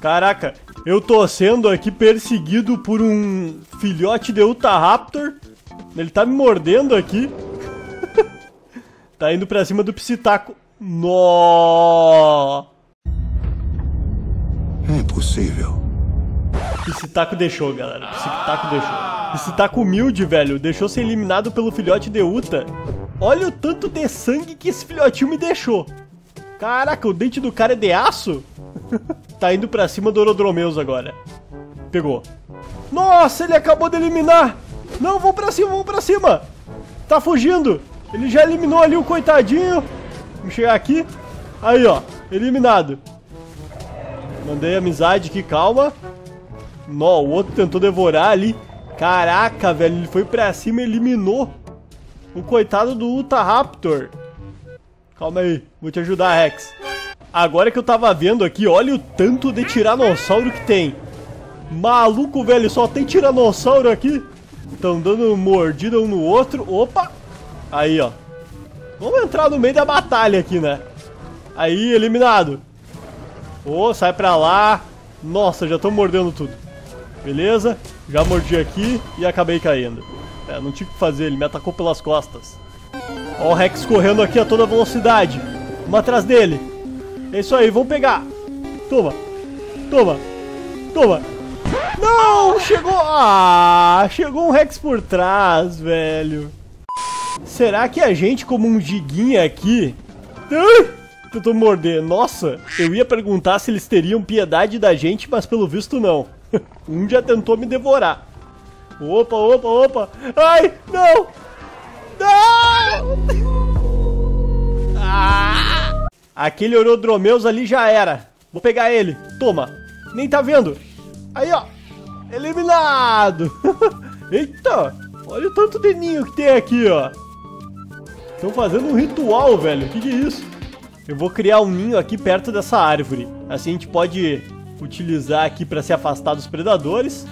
Caraca, eu tô sendo aqui perseguido por um filhote de Utahraptor. Ele tá me mordendo aqui. tá indo pra cima do Psitaco. Nó! É impossível. Psitaco deixou, galera. Psitaco deixou. Psitaco humilde, velho. Deixou ser eliminado pelo filhote de Uta. Olha o tanto de sangue que esse filhotinho me deixou. Caraca, o dente do cara é de aço? tá indo pra cima do Orodromeus agora. Pegou. Nossa, ele acabou de eliminar. Não, vamos pra cima, vamos pra cima. Tá fugindo. Ele já eliminou ali o coitadinho. Vamos chegar aqui. Aí, ó. Eliminado. Mandei amizade aqui, calma. Nó, o outro tentou devorar ali. Caraca, velho. Ele foi pra cima e eliminou o coitado do Utahraptor. Calma aí. Vou te ajudar, Rex. Agora que eu tava vendo aqui, olha o tanto de tiranossauro que tem. Maluco, velho, só tem tiranossauro aqui. Estão dando mordida um no outro. Opa! Aí, ó. Vamos entrar no meio da batalha aqui, né? Aí, eliminado. Ô, oh, sai pra lá. Nossa, já tô mordendo tudo. Beleza? Já mordi aqui e acabei caindo. É, não tinha o que fazer, ele me atacou pelas costas. Ó o Rex correndo aqui a toda velocidade. Vamos atrás dele. É isso aí, vamos pegar. Toma. Toma. Toma. Não, chegou. Ah, chegou um Rex por trás, velho. Será que a gente, como um giguinha aqui... Tentou morder. Nossa, eu ia perguntar se eles teriam piedade da gente, mas pelo visto não. um já tentou me devorar. Opa, opa, opa. Ai, não. Não. Ah! Aquele Orodromeus ali já era. Vou pegar ele. Toma. Nem tá vendo. Aí, ó. Eliminado. Eita. Olha o tanto de ninho que tem aqui, ó. Estão fazendo um ritual, velho. O que, que é isso? Eu vou criar um ninho aqui perto dessa árvore. Assim a gente pode utilizar aqui para se afastar dos predadores.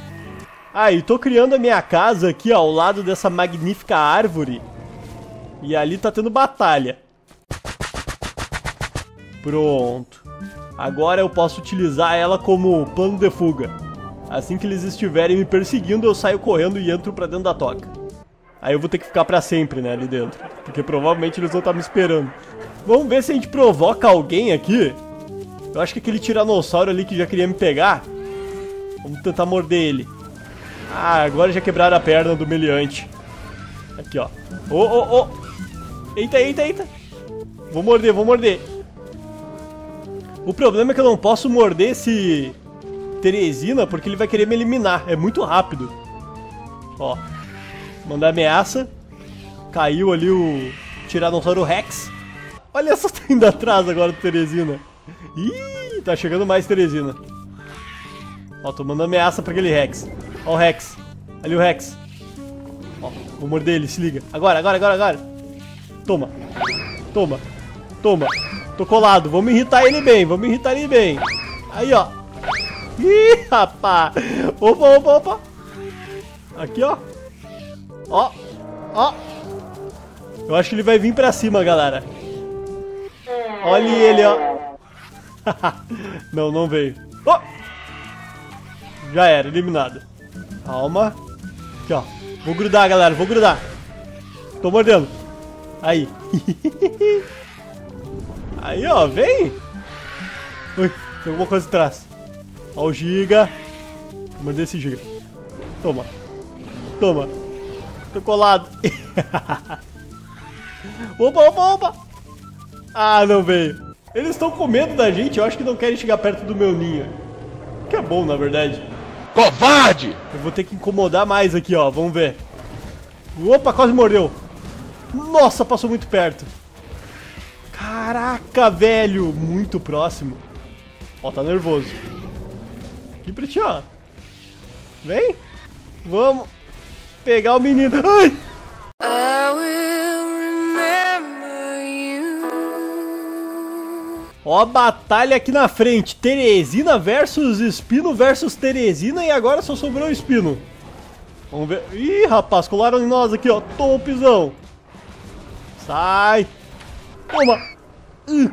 Ah, e tô criando a minha casa aqui ó, ao lado dessa magnífica árvore. E ali tá tendo batalha. Pronto. Agora eu posso utilizar ela como plano de fuga. Assim que eles estiverem me perseguindo, eu saio correndo e entro pra dentro da toca. Aí eu vou ter que ficar pra sempre, né, ali dentro. Porque provavelmente eles vão estar me esperando. Vamos ver se a gente provoca alguém aqui. Eu acho que aquele tiranossauro ali que já queria me pegar. Vamos tentar morder ele. Ah, agora já quebraram a perna do meliante. Aqui, ó. Ô, ô, ô. Eita, eita, eita. Vou morder, vou morder. O problema é que eu não posso morder esse Teresina porque ele vai querer me eliminar. É muito rápido. Ó. Mandar ameaça. Caiu ali o Tiranossauro Rex. Olha só, tá indo atrás agora do Teresina. Ih, tá chegando mais Teresina. Ó, tô mandando ameaça pra aquele Rex. Ó o Rex. Ali o Rex. Ó, vou morder ele, se liga. Agora, agora, agora, agora. Toma. Toma. Toma. Tô colado. Vamos irritar ele bem. Vamos irritar ele bem. Aí, ó. Ih, rapaz. Opa, opa, opa. Aqui, ó. Ó. Ó. Eu acho que ele vai vir pra cima, galera. Olha ele, ó. não, não veio. Oh! Já era, eliminado. Calma. Aqui, ó. Vou grudar, galera. Vou grudar. Tô mordendo. Aí. Aí, ó. Vem. Ui, tem alguma coisa atrás. Ó o Giga. Morder esse Giga. Toma. Toma. Tô colado. opa, opa, opa. Ah, não veio. Eles estão com medo da gente. Eu acho que não querem chegar perto do meu ninho. Que é bom, na verdade. Covarde! Eu vou ter que incomodar mais aqui, ó. Vamos ver. Opa, quase mordeu. Nossa, passou muito perto. Caraca, velho. Muito próximo. Ó, tá nervoso. Aqui pra ti, ó. Vem. Vamos pegar o menino. Ai! Ó a batalha aqui na frente. Teresina versus Espino versus Teresina e agora só sobrou o Espino. Vamos ver. Ih, rapaz, colaram em nós aqui, ó. Topzão. Sai. Toma.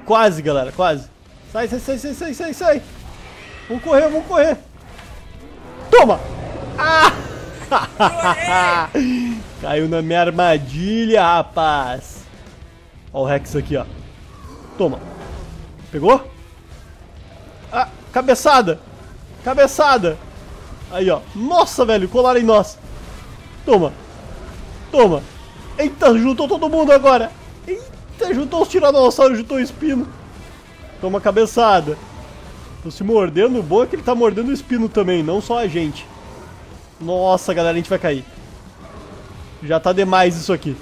Quase, galera, quase. Sai, sai, sai, sai, sai, sai, sai. Vamos correr, vamos correr. Toma! Ah! Caiu na minha armadilha, rapaz. Ó o Rex aqui, ó. Toma. Pegou? Ah, cabeçada. Cabeçada. Aí, ó. Nossa, velho, colaram em nós. Toma. Toma. Eita, juntou todo mundo agora. Juntou os tiranossauros, juntou o espino. Toma cabeçada. Tô se mordendo. O bom é que ele tá mordendo o espino também, não só a gente. Nossa, galera, a gente vai cair. Já tá demais isso aqui.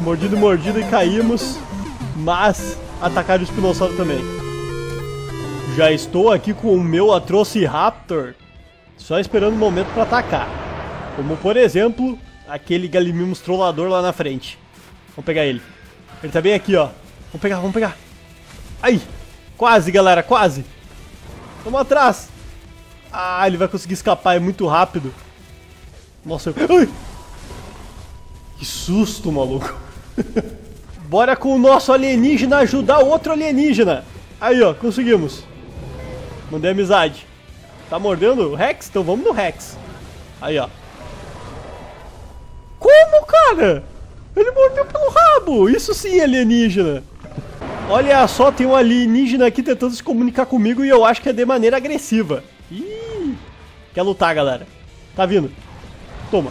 Mordido, mordido e caímos. Mas atacaram o espinossauro também. Já estou aqui com o meu Atrociraptor. Só esperando o momento para atacar. Como por exemplo, aquele Galimimos trollador lá na frente. Vamos pegar ele. Ele tá bem aqui, ó. Vamos pegar, vamos pegar. Aí! Quase, galera, quase! Vamos atrás! Ah, ele vai conseguir escapar, é muito rápido. Nossa, eu... Ai! Que susto, maluco. Bora com o nosso alienígena ajudar o outro alienígena. Aí, ó, conseguimos. Mandei amizade. Tá mordendo o Rex? Então vamos no Rex. Aí, ó. Como, cara? Ele mordeu pelo rabo. Isso sim, alienígena. Olha só, tem um alienígena aqui tentando se comunicar comigo e eu acho que é de maneira agressiva. Ih, quer lutar, galera. Tá vindo. Toma.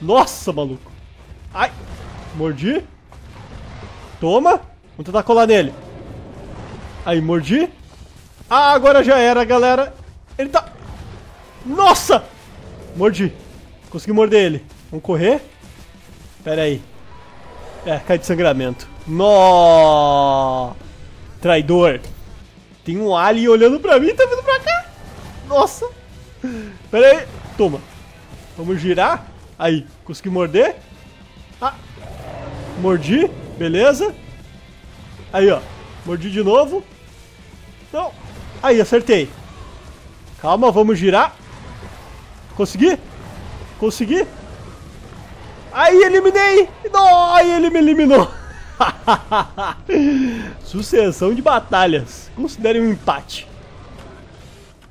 Nossa, maluco. Ai, mordi. Toma. Vamos tentar colar nele. Aí, mordi. Ah, agora já era, galera. Ele tá... Nossa! Mordi. Consegui morder ele. Vamos correr. Pera aí. É, cai de sangramento. Nó! Traidor. Tem um alien olhando pra mim, tá vindo pra cá. Nossa. Pera aí. Toma. Vamos girar. Aí, consegui morder. Ah. Mordi. Beleza. Aí, ó. Mordi de novo. Não. Aí, acertei. Calma, vamos girar. Consegui? Consegui? Aí, eliminei! Não, aí ele me eliminou. Sucessão de batalhas. Considere um empate.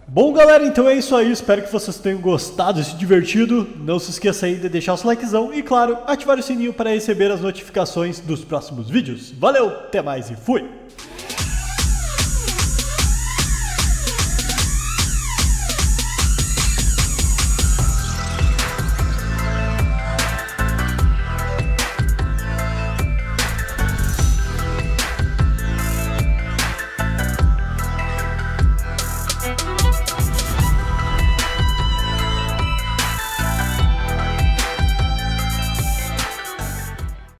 Bom, galera, então é isso aí. Espero que vocês tenham gostado e se divertido. Não se esqueça aí de deixar o seu likezão e, claro, ativar o sininho para receber as notificações dos próximos vídeos. Valeu, até mais e fui!